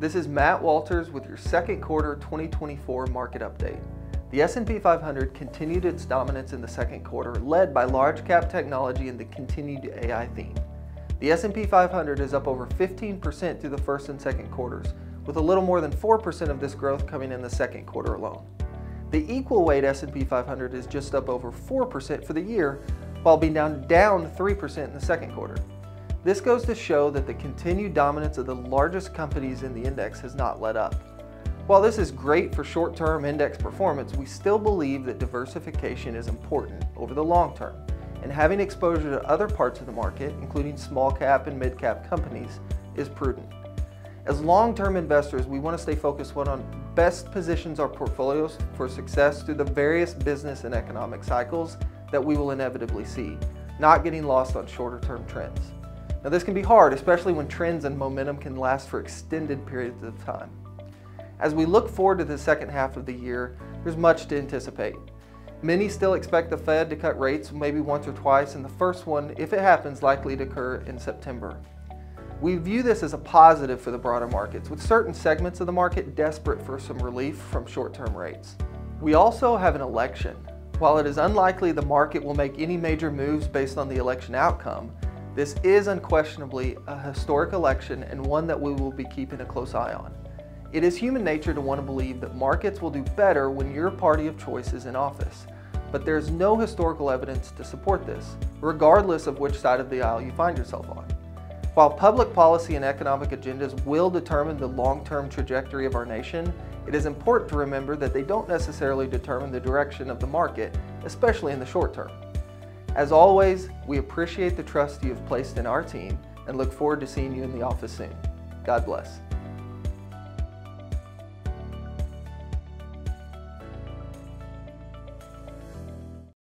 This is Matt Walters with your second quarter 2024 market update. The S&P 500 continued its dominance in the second quarter, led by large cap technology and the continued AI theme. The S&P 500 is up over 15% through the first and second quarters, with a little more than 4% of this growth coming in the second quarter alone. The equal weight S&P 500 is just up over 4% for the year, while being down down 3% in the second quarter. This goes to show that the continued dominance of the largest companies in the index has not let up. While this is great for short-term index performance, we still believe that diversification is important over the long term, and having exposure to other parts of the market, including small cap and mid cap companies, is prudent. As long-term investors, we want to stay focused on best positions our portfolios for success through the various business and economic cycles that we will inevitably see, not getting lost on shorter term trends. Now this can be hard, especially when trends and momentum can last for extended periods of time. As we look forward to the second half of the year, there's much to anticipate. Many still expect the Fed to cut rates maybe once or twice, and the first one, if it happens, likely to occur in September. We view this as a positive for the broader markets, with certain segments of the market desperate for some relief from short-term rates. We also have an election. While it is unlikely the market will make any major moves based on the election outcome, this is unquestionably a historic election and one that we will be keeping a close eye on. It is human nature to want to believe that markets will do better when your party of choice is in office, but there's no historical evidence to support this, regardless of which side of the aisle you find yourself on. While public policy and economic agendas will determine the long-term trajectory of our nation, it is important to remember that they don't necessarily determine the direction of the market, especially in the short term. As always, we appreciate the trust you have placed in our team and look forward to seeing you in the office soon. God bless.